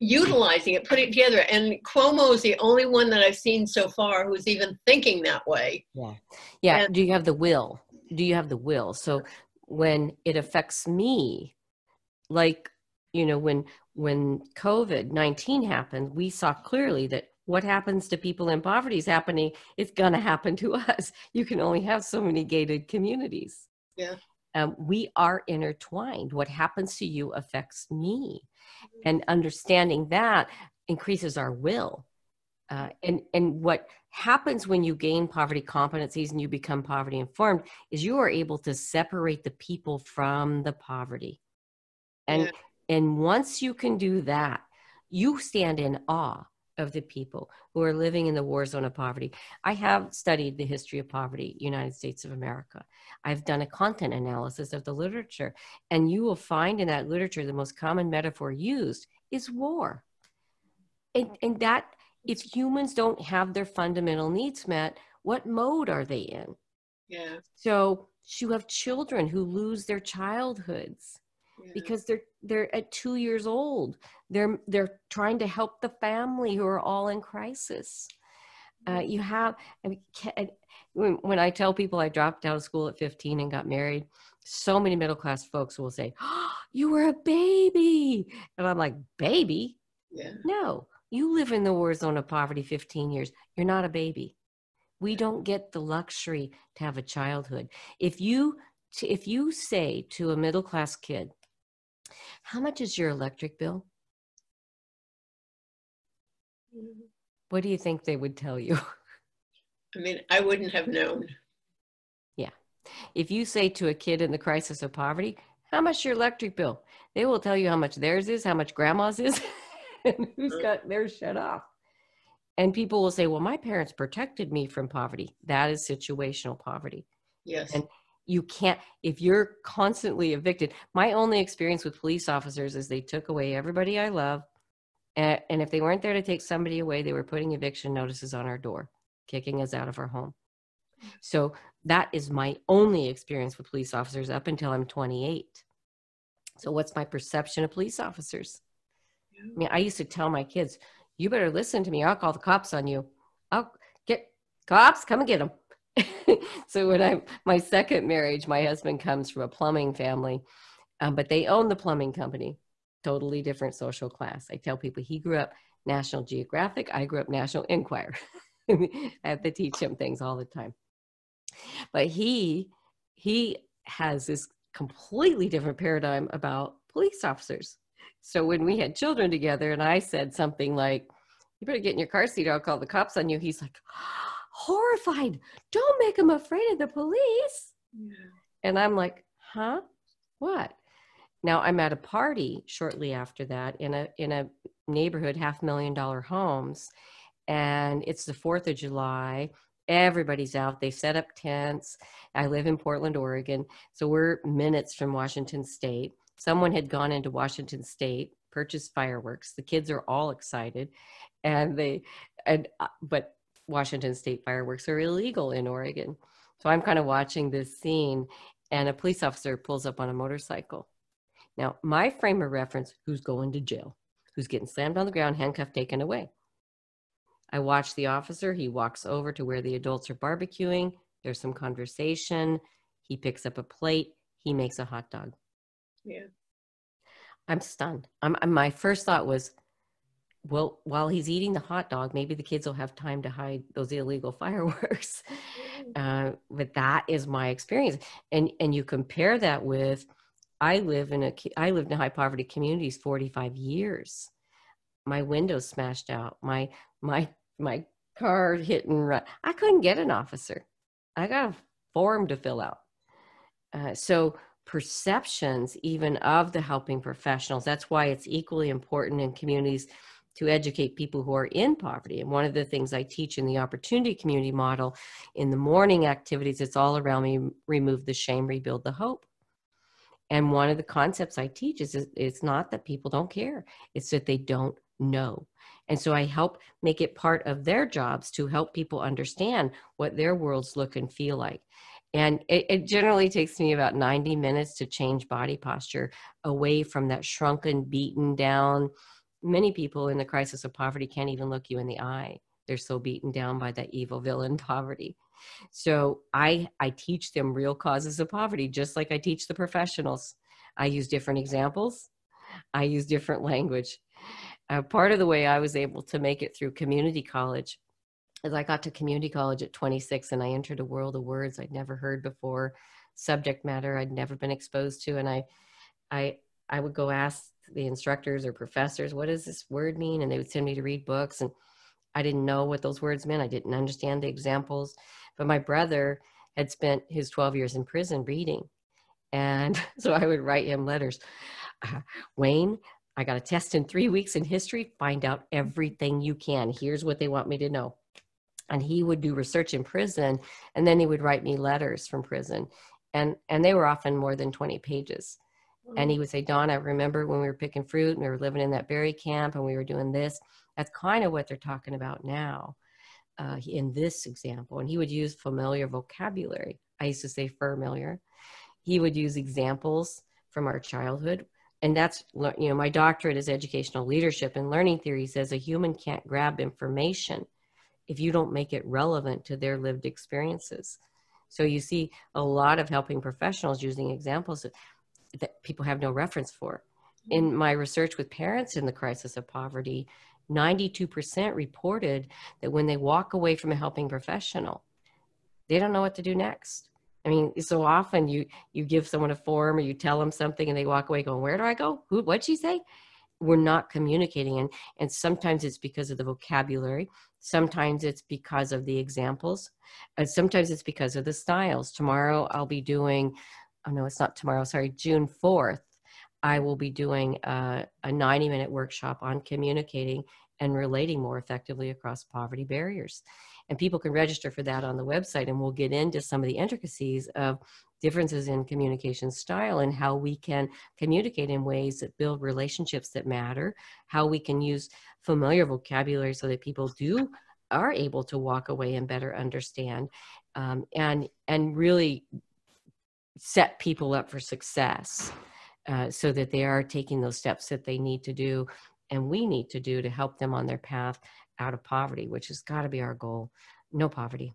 utilizing it, putting it together. And Cuomo is the only one that I've seen so far who's even thinking that way. Yeah. Yeah. And, Do you have the will? Do you have the will? So when it affects me, like, you know, when when COVID 19 happened, we saw clearly that what happens to people in poverty is happening it's going to happen to us. You can only have so many gated communities. Yeah. Um, we are intertwined. What happens to you affects me. And understanding that increases our will. Uh, and and what happens when you gain poverty competencies and you become poverty informed is you are able to separate the people from the poverty and yeah. and once you can do that you stand in awe of the people who are living in the war zone of poverty. I have studied the history of poverty, United States of America. I've done a content analysis of the literature, and you will find in that literature the most common metaphor used is war. And, and that, if humans don't have their fundamental needs met, what mode are they in? Yeah. So you have children who lose their childhoods because they're they're at two years old they're they're trying to help the family who are all in crisis uh, you have I mean, when, when i tell people i dropped out of school at 15 and got married so many middle class folks will say oh, you were a baby and i'm like baby yeah. no you live in the war zone of poverty 15 years you're not a baby We don't get the luxury to have a childhood. If you if you say to a middle class kid, "How much is your electric bill?" What do you think they would tell you? I mean, I wouldn't have known. Yeah. If you say to a kid in the crisis of poverty, how much your electric bill? They will tell you how much theirs is, how much grandma's is, and who's mm. got theirs shut off. And people will say, well, my parents protected me from poverty. That is situational poverty. Yes. And you can't, if you're constantly evicted, my only experience with police officers is they took away everybody I love. And, and if they weren't there to take somebody away, they were putting eviction notices on our door, kicking us out of our home. So that is my only experience with police officers up until I'm 28. So, what's my perception of police officers? I mean, I used to tell my kids, you better listen to me. I'll call the cops on you. I'll get cops, come and get them. so, when I, my second marriage, my husband comes from a plumbing family, um, but they own the plumbing company, totally different social class. I tell people he grew up National Geographic, I grew up National Enquirer. I have to teach him things all the time but he he has this completely different paradigm about police officers so when we had children together and i said something like you better get in your car seat or i'll call the cops on you he's like horrified. Don't make him afraid of the police. Yeah. and i'm like huh? What? Now i'm at a party shortly after that in a in a neighborhood half million dollar homes and it's the 4th of july. Everybody's out. They set up tents. I live in portland oregon so we're minutes from washington state someone had gone into washington state purchased fireworks the kids are all excited and they and uh, but washington state fireworks are illegal in oregon so i'm kind of watching this scene and a police officer pulls up on a motorcycle now my frame of reference who's going to jail who's getting slammed on the ground handcuffed taken away I watch the officer. He walks over to where the adults are barbecuing. There's some conversation. He picks up a plate. He makes a hot dog. Yeah. I'm stunned. I'm, I'm, my first thought was, well, while he's eating the hot dog, maybe the kids will have time to hide those illegal fireworks. Uh, but that is my experience, and and you compare that with, I live in a I lived in high poverty communities 45 years. My windows smashed out. My my my car hit and run. I couldn't get an officer. I got a form to fill out. Uh, so perceptions even of the helping professionals. That's why it's equally important in communities to educate people who are in poverty. And one of the things i teach in the opportunity community model in the morning activities it's all around me remove the shame rebuild the hope. And one of the concepts i teach is it's not that people don't care it's that they don't know. And so I help make it part of their jobs to help people understand what their worlds look and feel like. And it, it, generally takes me about 90 minutes to change body posture away from that shrunken, beaten down. Many people in the crisis of poverty can't even look you in the eye. They're so beaten down by that evil villain poverty. So I I teach them real causes of poverty, just like I teach the professionals. I use different examples. I use different language uh, part of the way I was able to make it through community college is I got to community college at 26 and I entered a world of words I'd never heard before, subject matter I'd never been exposed to, and I, I, I would go ask the instructors or professors, what does this word mean? And they would send me to read books, and I didn't know what those words meant. I didn't understand the examples, but my brother had spent his 12 years in prison reading, and so I would write him letters. Uh, Wayne, I got a test in three weeks in history. Find out everything you can. Here's what they want me to know. And he would do research in prison, and then he would write me letters from prison, and and they were often more than 20 pages. And he would say, Dawn, I remember when we were picking fruit and we were living in that berry camp and we were doing this. That's kind of what they're talking about now uh, in this example. And he would use familiar vocabulary. I used to say familiar. He would use examples from our childhood and that's you know my doctorate is educational leadership and learning theory says a human can't grab information if you don't make it relevant to their lived experiences so you see a lot of helping professionals using examples that, that people have no reference for in mm-hmm. my research with parents in the crisis of poverty 92% reported that when they walk away from a helping professional they don't know what to do next. I mean, so often you you give someone a form or you tell them something and they walk away going, "Where do I go? Who? What'd she say?" We're not communicating, and and sometimes it's because of the vocabulary. Sometimes it's because of the examples. And sometimes it's because of the styles. Tomorrow I'll be doing. Oh no, it's not tomorrow. Sorry, June fourth. I will be doing a, a 90 minute workshop on communicating and relating more effectively across poverty barriers. And people can register for that on the website, and we'll get into some of the intricacies of differences in communication style and how we can communicate in ways that build relationships that matter, how we can use familiar vocabulary so that people do are able to walk away and better understand um, and and really set people up for success uh, so that they are taking those steps that they need to do and we need to do to help them on their path out of poverty, which has got to be our goal. No poverty.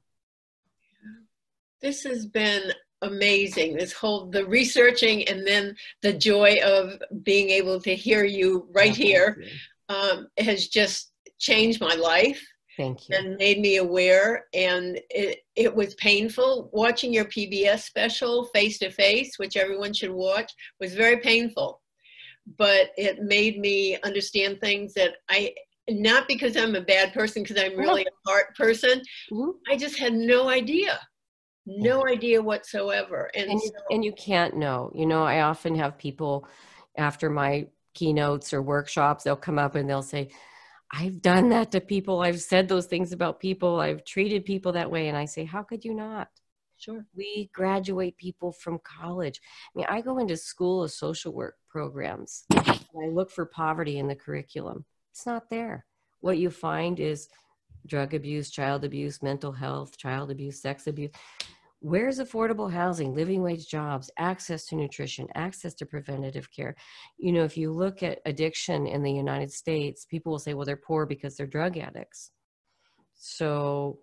This has been amazing. This whole the researching and then the joy of being able to hear you right oh, here um, has just changed my life. Thank you. And made me aware. And it, it was painful. Watching your PBS special, Face to Face, which everyone should watch, was very painful. But it made me understand things that I not because I'm a bad person, because I'm really a heart person. Mm-hmm. I just had no idea, no idea whatsoever. And and you, so, and you can't know. You know, I often have people after my keynotes or workshops, they'll come up and they'll say, I've done that to people. I've said those things about people. I've treated people that way. And I say, How could you not? Sure. We graduate people from college. I mean, I go into school of social work programs and I look for poverty in the curriculum. It's not there. What you find is drug abuse, child abuse, mental health, child abuse, sex abuse. Where's affordable housing, living wage jobs, access to nutrition, access to preventative care? You know, if you look at addiction in the United States, people will say, well, they're poor because they're drug addicts. So,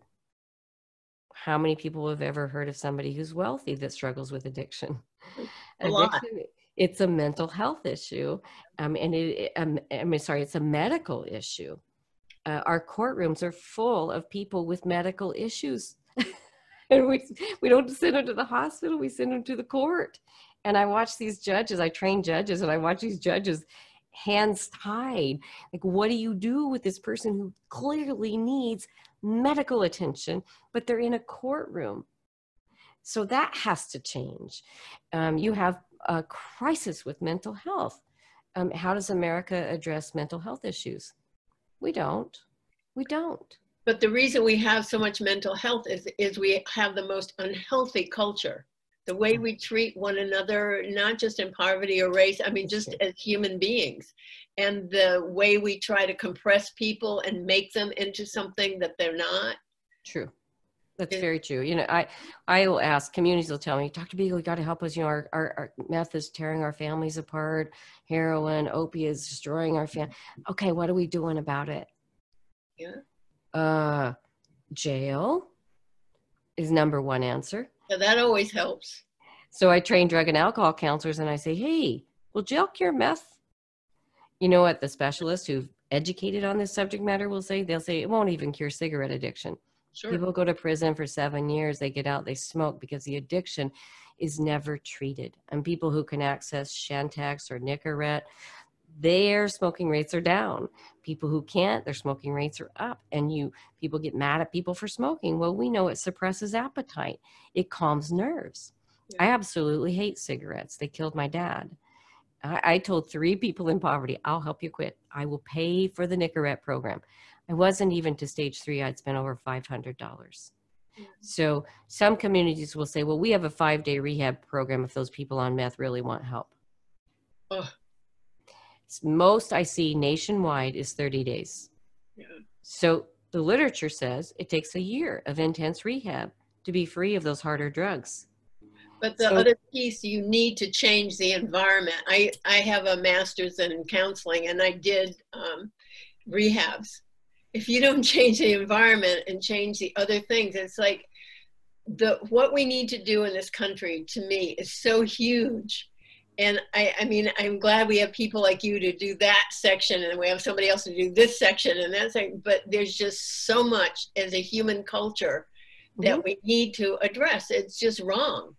how many people have ever heard of somebody who's wealthy that struggles with addiction? A addiction, lot it's a mental health issue um, and it, um, i mean sorry it's a medical issue. Uh, our courtrooms are full of people with medical issues. And we we don't send them to the hospital we send them to the court. And i watch these judges i train judges and i watch these judges hands tied. Like what do you do with this person who clearly needs medical attention but they're in a courtroom? So that has to change. Um, you have a crisis with mental health. Um, how does America address mental health issues? We don't. We don't. But the reason we have so much mental health is, is we have the most unhealthy culture. The way we treat one another, not just in poverty or race, I mean, just as human beings. And the way we try to compress people and make them into something that they're not. True. That's very true. You know, I I will ask communities will tell me, Dr. Beegle, you got to help us. You know, our, our, our meth is tearing our families apart. Heroin, opiates destroying our family. Okay, what are we doing about it? Yeah. Uh, jail is number one answer. Yeah, that always helps. So I train drug and alcohol counselors, and I say, hey, will jail cure meth? You know what? The specialists who've educated on this subject matter will say they'll say it won't even cure cigarette addiction Sure. People go to prison for seven years, they get out, they smoke because the addiction is never treated. And people who can access Chantix or Nicorette, their smoking rates are down. People who can't, their smoking rates are up. And you people get mad at people for smoking. Well, we know it suppresses appetite. It calms nerves. Yeah. I absolutely hate cigarettes. They killed my dad. I, I told three people in poverty, I'll help you quit. I will pay for the Nicorette program. I wasn't even to stage three, I'd spent over $500. So some communities will say, well, we have a five day rehab program if those people on meth really want help. Ugh. Most I see nationwide is 30 days. Yeah. So the literature says it takes a year of intense rehab to be free of those harder drugs. But the so, other piece, you need to change the environment. I, I have a master's in counseling and I did um, rehabs if you don't change the environment and change the other things, it's like the what we need to do in this country to me is so huge. And I, I mean, I'm glad we have people like you to do that section, and we have somebody else to do this section and that section. But there's just so much as a human culture that mm-hmm. we need to address. It's just wrong.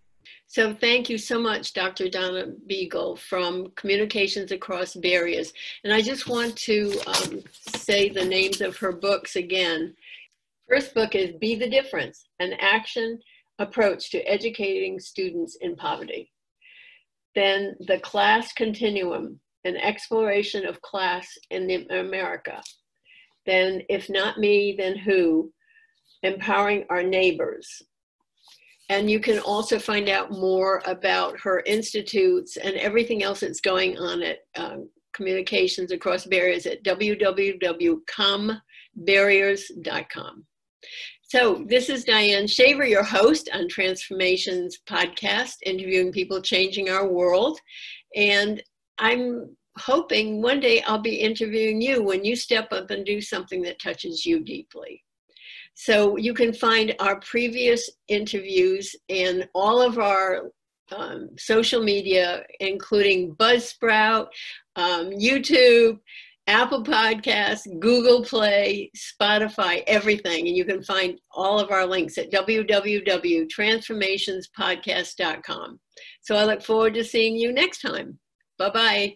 So thank you so much, Dr. Donna Beegle from Communications Across Barriers. And I just want to um, say the names of her books again. First book is Be the Difference, an action approach to educating students in poverty. Then The Class Continuum, an exploration of class in America. Then If Not Me, Then Who, empowering our neighbors, and you can also find out more about her institutes and everything else that's going on at um, Communications Across Barriers at www.combarriers.com. So, this is Dianne Shaver, your host on Transformations podcast, interviewing people changing our world. And I'm hoping one day I'll be interviewing you when you step up and do something that touches you deeply. So you can find our previous interviews in all of our um, social media, including Buzzsprout, um, YouTube, Apple Podcasts, Google Play, Spotify, everything. And you can find all of our links at www.transformationspodcast.com. So I look forward to seeing you next time. Bye bye.